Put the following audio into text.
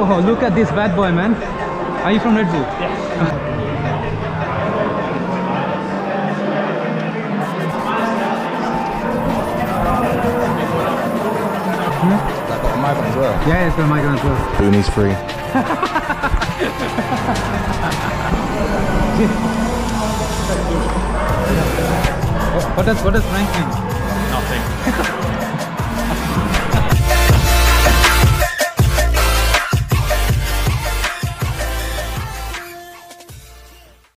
Oh Look at this bad boy, man. Are you from Red Bull? I well. Hmm? Yeah, it's got a mic on as well. Boonies free. What, what does what does Frank mean?